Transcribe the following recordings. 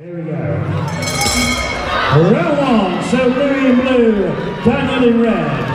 Here we go. Row on, so Louis in blue, Daniel in red.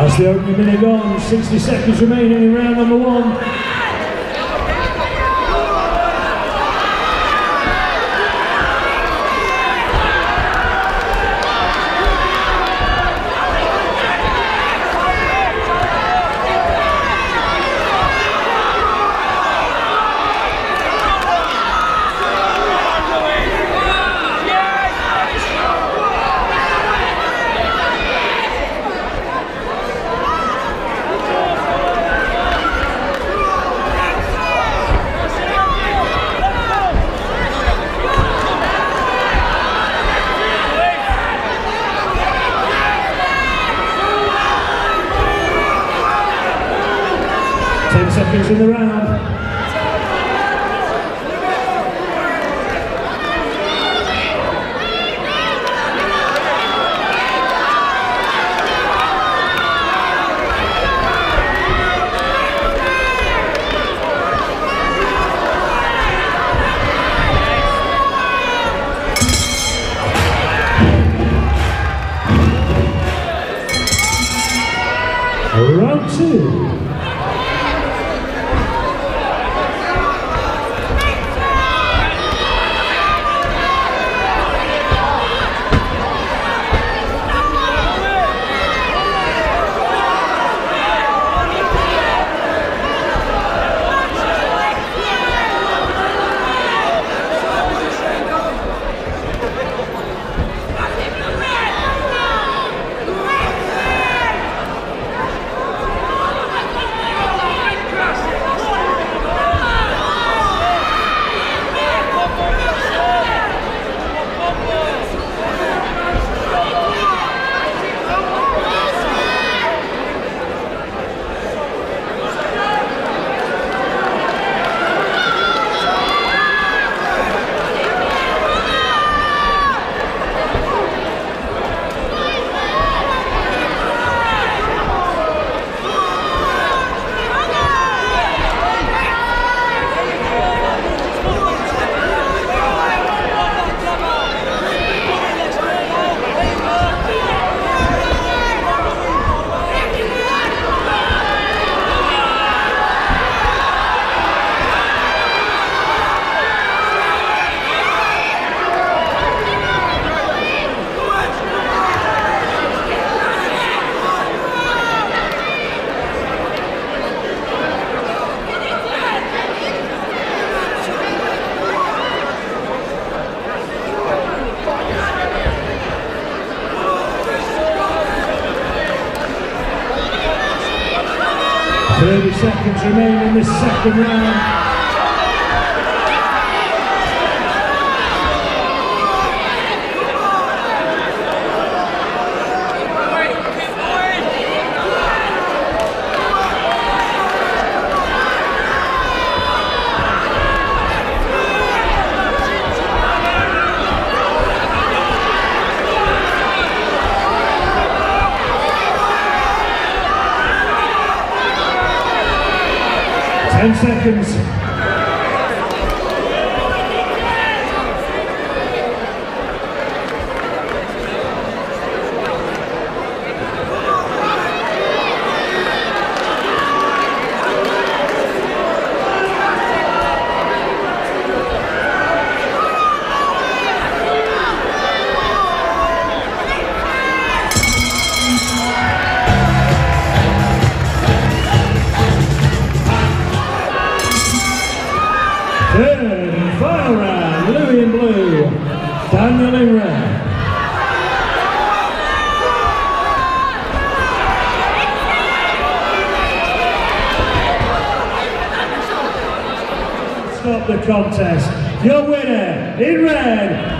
That's the opening minute gone, 60 seconds remaining in round number one. Seconds in the round. Seconds remain in this second round. Ten seconds. Third and final round, Louis in blue, Daniel in red. Stop the contest. Your winner in red,